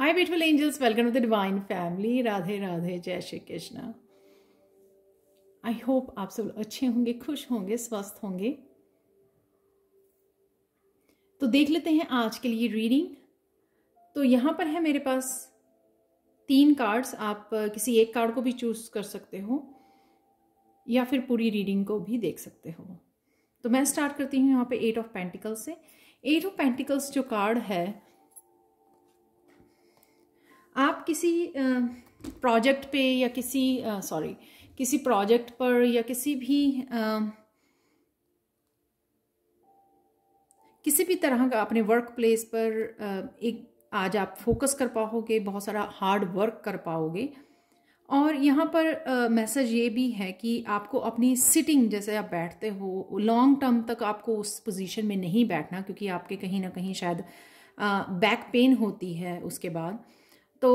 Hi beautiful angels welcome to the divine family Radhe Radhe जय Shri Krishna I hope आप सब अच्छे होंगे, खुश होंगे, स्वस्थ होंगे। तो देख लेते हैं आज के लिए रीडिंग तो यहाँ पर है मेरे पास तीन कार्ड्स आप किसी एक कार्ड को भी चूज़ कर सकते हो, या फिर पूरी रीडिंग को भी देख सकते हो। तो मैं स्टार्ट करती हूँ यहाँ पे एट ऑफ़ पेंटिकल्स से। एट ऑफ़ पेंटिकल्स जो कार्ड है आप किसी प्रोजेक्ट पे या किसी सॉरी किसी प्रोजेक्ट पर या किसी भी आ, किसी भी तरह का अपने वर्क प्लेस पर एक आज आप फोकस कर पाओगे बहुत सारा हार्ड वर्क कर पाओगे। और यहाँ पर मैसेज ये भी है कि आपको अपनी सिटिंग जैसे आप बैठते हो लॉन्ग टर्म तक आपको उस पोजीशन में नहीं बैठना क्योंकि आपके कहीं ना कहीं शायद बैक पेन होती है उसके बाद। तो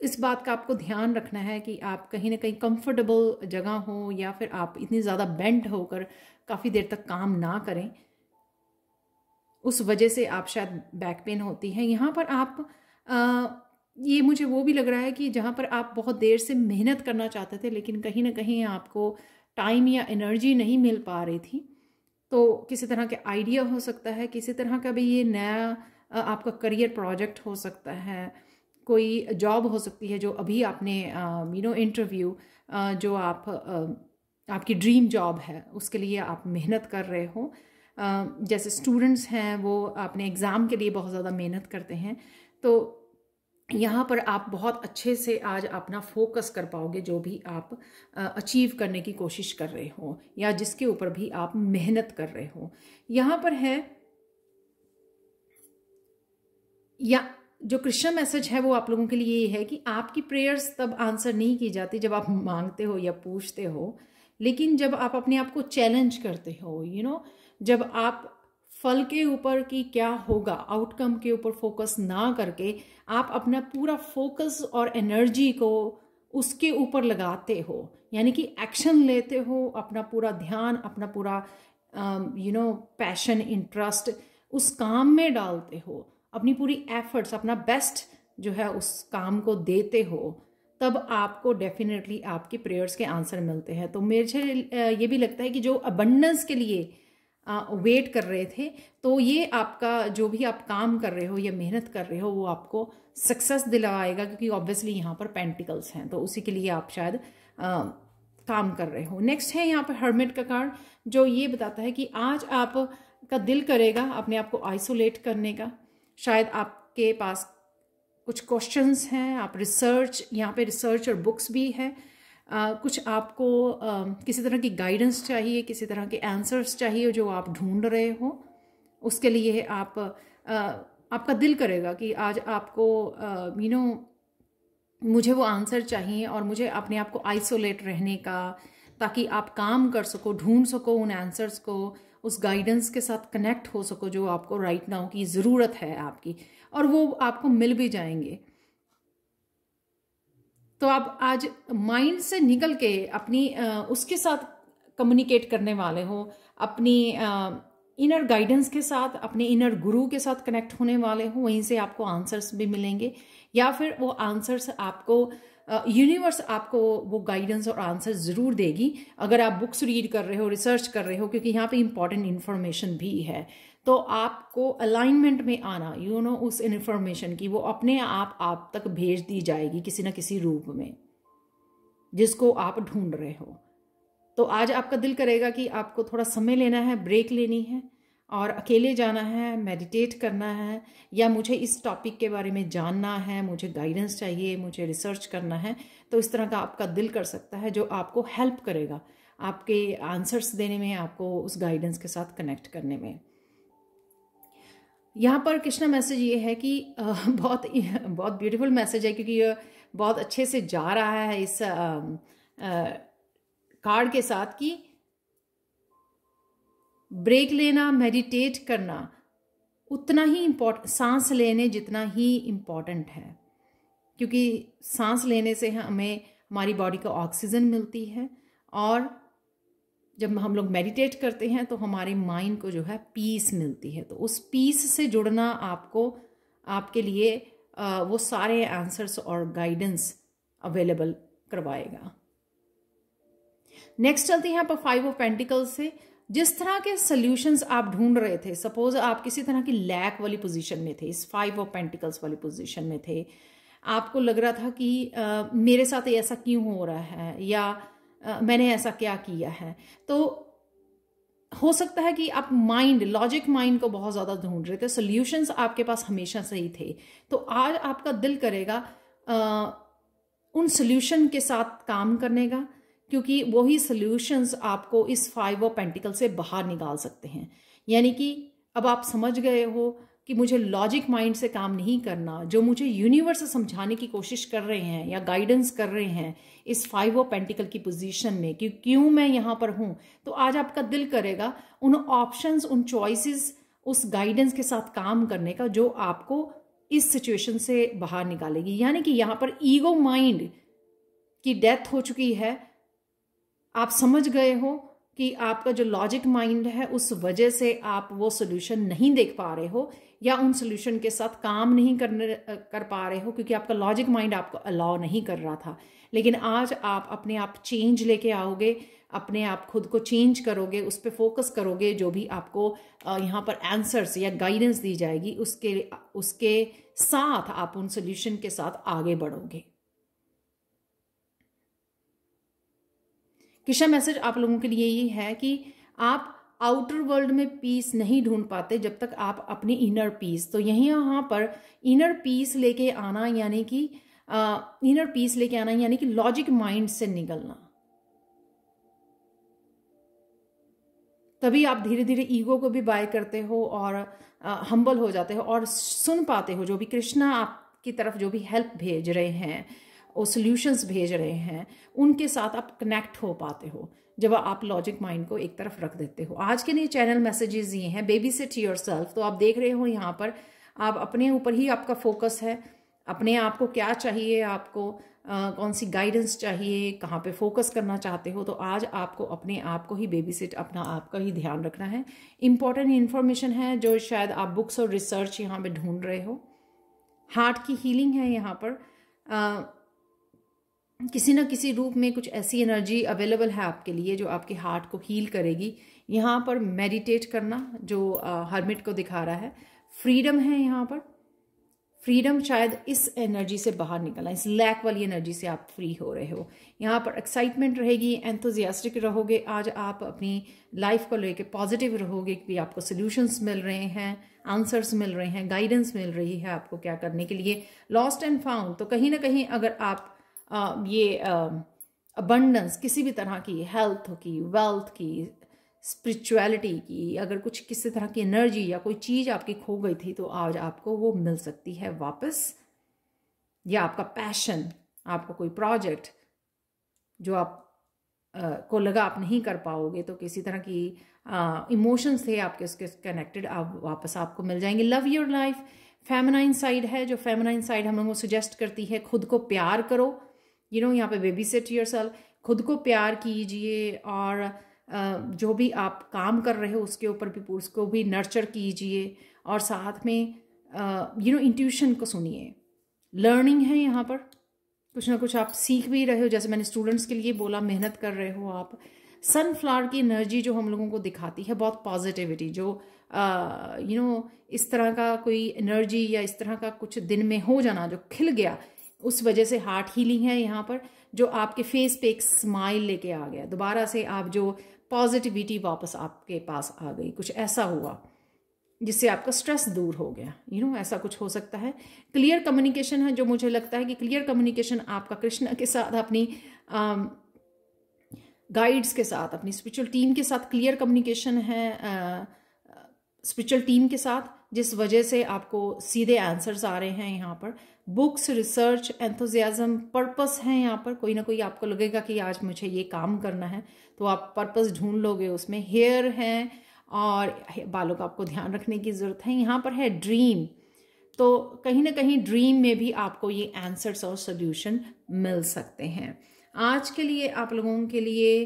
इस बात का आपको ध्यान रखना है कि आप कहीं ना कहीं कंफर्टेबल जगह हो या फिर आप इतनी ज़्यादा बेंट होकर काफ़ी देर तक काम ना करें। उस वजह से आप शायद बैक पेन होती है। यहाँ पर आप आ, ये मुझे वो भी लग रहा है कि जहाँ पर आप बहुत देर से मेहनत करना चाहते थे लेकिन कहीं ना कहीं आपको टाइम या एनर्जी नहीं मिल पा रही थी तो किसी तरह के आइडिया हो सकता है किसी तरह का भी ये नया आपका करियर प्रोजेक्ट हो सकता है। कोई जॉब हो सकती है जो अभी आपने यू नो इंटरव्यू जो आप आपकी ड्रीम जॉब है, उसके लिए आप मेहनत कर रहे हो। जैसे स्टूडेंट्स हैं, वो अपने एग्ज़ाम के लिए बहुत ज़्यादा मेहनत करते हैं। तो यहाँ पर आप बहुत अच्छे से आज अपना फोकस कर पाओगे जो भी आप अचीव करने की कोशिश कर रहे हो, या जिसके ऊपर भी आप मेहनत कर रहे हो। यहाँ पर है, या जो क्रिश्चियन मैसेज है वो आप लोगों के लिए ये है कि आपकी प्रेयर्स तब आंसर नहीं की जाती जब आप मांगते हो या पूछते हो लेकिन जब आप अपने आप को चैलेंज करते हो यू you नो know, जब आप फल के ऊपर कि क्या होगा आउटकम के ऊपर फोकस ना करके आप अपना पूरा फोकस और एनर्जी को उसके ऊपर लगाते हो यानी कि एक्शन लेते हो अपना पूरा ध्यान अपना पूरा यू नो पैशन इंटरेस्ट उस काम में डालते हो अपनी पूरी एफर्ट्स अपना बेस्ट जो है उस काम को देते हो तब आपको डेफिनेटली आपके प्रेयर्स के आंसर मिलते हैं। तो मेरे ये भी लगता है कि जो अबंडेंस के लिए वेट कर रहे थे तो ये आपका जो भी आप काम कर रहे हो या मेहनत कर रहे हो वो आपको सक्सेस दिलाएगा क्योंकि ऑब्वियसली यहाँ पर पेंटिकल्स हैं तो उसी के लिए आप शायद आ, काम कर रहे हो। नेक्स्ट है यहाँ पर हर्मिट का कार्ड जो ये बताता है कि आज आप का दिल करेगा अपने आप को आइसोलेट करने का। शायद आपके पास कुछ क्वेश्चंस हैं आप रिसर्च यहाँ पे रिसर्च और बुक्स भी है। कुछ आपको आ, किसी तरह की गाइडेंस चाहिए किसी तरह के आंसर्स चाहिए जो आप ढूंढ रहे हो। उसके लिए आप आ, आपका दिल करेगा कि आज आपको यू नो मुझे वो आंसर चाहिए और मुझे अपने आप को आइसोलेट रहने का ताकि आप काम कर सको ढूंढ सको उन आंसर्स को। उस गाइडेंस के साथ कनेक्ट हो सको जो आपको राइट नाउ की ज़रूरत है आपकी, और वो आपको मिल भी जाएँगे। तो आप आज माइंड से निकल के अपनी उसके साथ कम्युनिकेट करने वाले हो, अपनी इनर गाइडेंस के साथ, अपने इनर गुरु के साथ कनेक्ट होने वाले हो, वहीं से आपको आंसर्स भी मिलेंगे, या फिर वो आंसर्स आपको यूनिवर्स आपको वो गाइडेंस और आंसर ज़रूर देगी। अगर आप बुक्स रीड कर रहे हो रिसर्च कर रहे हो क्योंकि यहाँ पे इंपॉर्टेंट इन्फॉर्मेशन भी है तो आपको अलाइनमेंट में आना यू you नो know, उस इन्फॉर्मेशन की वो अपने आप आप तक भेज दी जाएगी किसी ना किसी रूप में जिसको आप ढूंढ रहे हो। तो आज आपका दिल करेगा कि आपको थोड़ा समय लेना है ब्रेक लेनी है और अकेले जाना है मेडिटेट करना है, या मुझे इस टॉपिक के बारे में जानना है, मुझे गाइडेंस चाहिए, मुझे रिसर्च करना है तो इस तरह का आपका दिल कर सकता है जो आपको हेल्प करेगा, आपके आंसर्स देने में, आपको उस गाइडेंस के साथ कनेक्ट करने में। यहाँ पर कृष्णा मैसेज ये है कि बहुत बहुत ब्यूटीफुल मैसेज है क्योंकि ये बहुत अच्छे से जा रहा है इस कार्ड के साथ कि ब्रेक लेना मेडिटेट करना, उतना ही इम्पोर्ट सांस लेने जितना ही इंपॉर्टेंट है। क्योंकि सांस लेने से हमें हमारी बॉडी को ऑक्सीजन मिलती है और जब हम लोग मेडिटेट करते हैं तो हमारे माइंड को जो है पीस मिलती है। तो उस पीस से जुड़ना आपको, आपके लिए वो सारे आंसर्स और गाइडेंस अवेलेबल करवाएगा। नेक्स्ट चलते हैं आप फाइव ऑफ़ पेंटिकल्स से। जिस तरह के सोल्यूशंस आप ढूंढ रहे थे सपोज़ आप किसी तरह की लैक वाली पोजीशन में थे इस फाइव ऑफ़ पेंटिकल्स वाली पोजीशन में थे आपको लग रहा था कि आ, मेरे साथ ऐसा क्यों हो रहा है या आ, मैंने ऐसा क्या किया है? तो हो सकता है कि आप माइंड लॉजिक माइंड को बहुत ज़्यादा ढूंढ रहे थे सोल्यूशंस आपके पास हमेशा से ही थे। तो आज आपका दिल करेगा आ, उन सोल्यूशन के साथ काम करने का क्योंकि वही सोल्यूशंस आपको इस फाइव ऑफ़ पेंटिकल से बाहर निकाल सकते हैं। यानी कि अब आप समझ गए हो कि मुझे लॉजिक माइंड से काम नहीं करना, जो मुझे यूनिवर्स समझाने की कोशिश कर रहे हैं या गाइडेंस कर रहे हैं इस फाइव ऑफ़ पेंटिकल की पोजीशन में, कि क्यों मैं यहाँ पर हूँ? तो आज आपका दिल करेगा उन ऑप्शंस उन चॉइसेस उस गाइडेंस के साथ काम करने का, जो आपको इस सिचुएशन से बाहर निकालेगी। यानी कि यहाँ पर ईगो माइंड की डेथ हो चुकी है आप समझ गए हो कि आपका जो लॉजिक माइंड है, उस वजह से आप वो सोल्यूशन नहीं देख पा रहे हो या उन सोल्यूशन के साथ काम नहीं करने, कर पा रहे हो क्योंकि आपका लॉजिक माइंड आपको अलाउ नहीं कर रहा था। लेकिन आज आप अपने आप चेंज लेके आओगे, अपने आप खुद को चेंज करोगे, उस पर फोकस करोगे, जो भी आपको यहाँ पर आंसर्स या गाइडेंस दी जाएगी, उसके उसके साथ आप उन सोल्यूशन के साथ आगे बढ़ोगे। किशा मैसेज आप लोगों के लिए ये है कि आप आउटर वर्ल्ड में पीस नहीं ढूंढ पाते जब तक आप अपनी इनर पीस तो यही यहाँ पर इनर पीस लेके आना यानी कि इनर पीस लेके आना यानी कि लॉजिक माइंड से निकलना। तभी आप धीरे धीरे ईगो को भी बाय करते हो और हम्बल हो जाते हो और सुन पाते हो जो भी कृष्णा आपकी तरफ़ जो भी हेल्प भेज रहे हैं। और सोल्यूशंस भेज रहे हैं उनके साथ आप कनेक्ट हो पाते हो जब आप लॉजिक माइंड को एक तरफ़ रख देते हो। आज के लिए चैनल मैसेजेस ये हैं बेबी सिट योर सेल्फ तो आप देख रहे हो यहाँ पर आप अपने ऊपर ही आपका फोकस है अपने आप को क्या चाहिए आपको आ, कौन सी गाइडेंस चाहिए कहाँ पे फोकस करना चाहते हो तो आज आपको अपने आप को ही बेबी सिट अपना आप का ही ध्यान रखना है। इंपॉर्टेंट इन्फॉर्मेशन है जो शायद आप बुक्स और रिसर्च यहाँ पे ढूंढ रहे हो। हार्ट की हीलिंग है यहाँ पर। आ, किसी ना किसी रूप में कुछ ऐसी एनर्जी अवेलेबल है आपके लिए जो आपके हार्ट को हील करेगी। यहाँ पर मेडिटेट करना जो हर्मिट को दिखा रहा है। फ्रीडम है यहाँ पर। फ्रीडम शायद इस एनर्जी से बाहर निकलना, इस लैक वाली एनर्जी से आप फ्री हो रहे हो। यहाँ पर एक्साइटमेंट रहेगी एंथोजियास्टिक रहोगे। आज आप अपनी लाइफ को लेके पॉजिटिव रहोगे कि आपको सोल्यूशंस मिल रहे हैं आंसर्स मिल रहे हैं गाइडेंस मिल रही है आपको क्या करने के लिए। लॉस्ट एंड फाउंड तो कहीं ना कहीं अगर आप ये अबंडेंस किसी भी तरह की हेल्थ की वेल्थ की स्पिरिचुअलिटी की अगर कुछ किसी तरह की एनर्जी या कोई चीज़ आपकी खो गई थी तो आज आपको वो मिल सकती है वापस। या आपका पैशन आपका कोई प्रोजेक्ट जो आप आ, को लगा आप नहीं कर पाओगे तो किसी तरह की इमोशंस थे आपके उसके कनेक्टेड आप वापस आपको मिल जाएँगे। Love your life feminine side है जो फेमनाइन साइड हम लोगों को सजेस्ट करती है खुद को प्यार करो। यू नो यहाँ पे बेबी सेट योर खुद को प्यार कीजिए और जो भी आप काम कर रहे हो उसके ऊपर भी, उसको भी नर्चर कीजिए और साथ में यू नो इंट्यूशन को सुनिए। लर्निंग है यहाँ पर। कुछ ना कुछ आप सीख भी रहे हो। जैसे मैंने स्टूडेंट्स के लिए बोला, मेहनत कर रहे हो आप। सनफ्लावर की एनर्जी जो हम लोगों को दिखाती है, बहुत पॉजिटिविटी जो यू नो इस तरह का कोई एनर्जी या इस तरह का कुछ दिन में हो जाना जो खिल गया उस वजह से हार्ट हीलिंग है यहाँ पर जो आपके फेस पे एक स्माइल लेके आ गया। दोबारा से आप जो पॉजिटिविटी वापस आपके पास आ गई। कुछ ऐसा हुआ जिससे आपका स्ट्रेस दूर हो गया। यू you नो know, ऐसा कुछ हो सकता है। क्लियर कम्युनिकेशन है जो मुझे लगता है कि क्लियर कम्युनिकेशन आपका कृष्ण के साथ अपनी गाइड्स um, के साथ अपनी स्पिरिचुअल टीम के साथ क्लियर कम्युनिकेशन है स्पिरिचुअल uh, टीम के साथ जिस वजह से आपको सीधे आंसर्स आ रहे हैं यहाँ पर। बुक्स, रिसर्च एंथोजियाज़म पर्पस है यहाँ पर। कोई ना कोई आपको लगेगा कि आज मुझे ये काम करना है तो आप पर्पस ढूंढ लोगे उसमें। हेयर है और बालों का आपको ध्यान रखने की ज़रूरत है। यहाँ पर है ड्रीम तो कहीं ना कहीं ड्रीम में भी आपको ये आंसर्स और सोल्यूशन मिल सकते हैं। आज के लिए, आप लोगों के लिए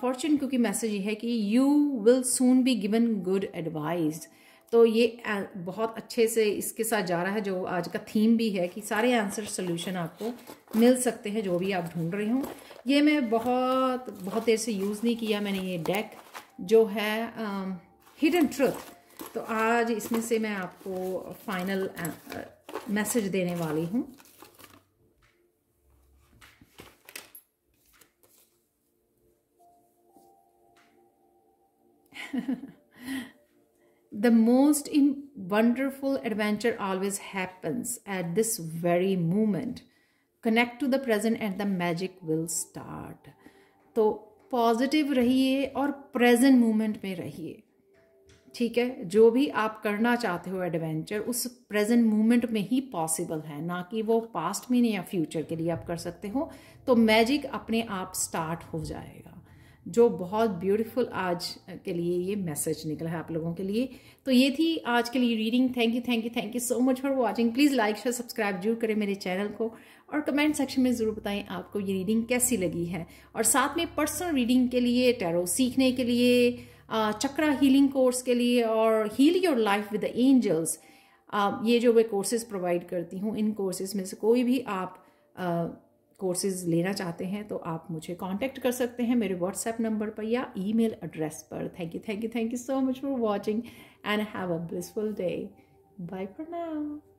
फॉर्चून क्योंकि मैसेज ये है कि you will soon be given good advice तो ये बहुत अच्छे से इसके साथ जा रहा है, जो आज का थीम भी है कि सारे आंसर सोल्यूशन आपको मिल सकते हैं, जो भी आप ढूंढ रहे हो। ये मैं बहुत बहुत देर से यूज़ नहीं किया मैंने ये डेक जो है हिडन ट्रुथ तो आज इसमें से मैं आपको फाइनल मैसेज देने वाली हूँ। the most wonderful adventure always happens at this very moment. Connect to the present and the magic will start. तो पॉजिटिव रहिए और प्रेजेंट मोमेंट में रहिए। ठीक है? जो भी आप करना चाहते हो एडवेंचर उस प्रेजेंट मोमेंट में ही पॉसिबल है। ना कि वो पास्ट में नहीं या फ्यूचर के लिए आप कर सकते हो। तो मैजिक अपने आप स्टार्ट हो जाएगा। जो बहुत ब्यूटीफुल आज के लिए ये मैसेज निकला है आप लोगों के लिए। तो ये थी आज के लिए reading thank you thank you thank you so much for watching please like share subscribe ज़रूर करें मेरे चैनल को। और कमेंट सेक्शन में ज़रूर बताएँ आपको ये रीडिंग कैसी लगी है। और साथ में पर्सनल रीडिंग के लिए टैरो सीखने के लिए चक्रा हीलिंग कोर्स के लिए और heal your life with the angels ये जो मैं कोर्सेज प्रोवाइड करती हूँ, इन कोर्सेज में से कोई भी आप कोर्सेज लेना चाहते हैं तो आप मुझे कांटेक्ट कर सकते हैं मेरे व्हाट्सएप नंबर पर या ईमेल एड्रेस पर। Thank you thank you thank you so much for watching and have a blissful day bye for now